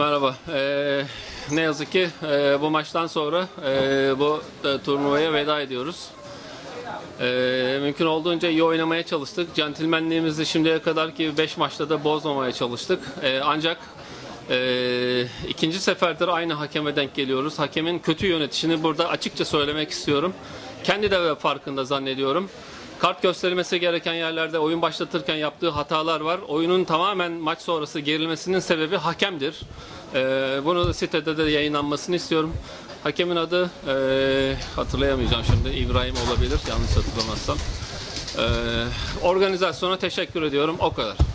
Merhaba. Ee, ne yazık ki e, bu maçtan sonra e, bu e, turnuvaya veda ediyoruz. E, mümkün olduğunca iyi oynamaya çalıştık. Centilmenliğimizi şimdiye kadar ki 5 maçta da bozmamaya çalıştık. E, ancak e, ikinci seferdir aynı hakeme denk geliyoruz. Hakemin kötü yönetişini burada açıkça söylemek istiyorum. Kendi de farkında zannediyorum. Kart gösterilmesi gereken yerlerde oyun başlatırken yaptığı hatalar var. Oyunun tamamen maç sonrası gerilmesinin sebebi hakemdir. Ee, bunu sitede de yayınlanmasını istiyorum. Hakemin adı ee, hatırlayamayacağım şimdi İbrahim olabilir yanlış hatırlamazsam. Ee, organizasyona teşekkür ediyorum. O kadar.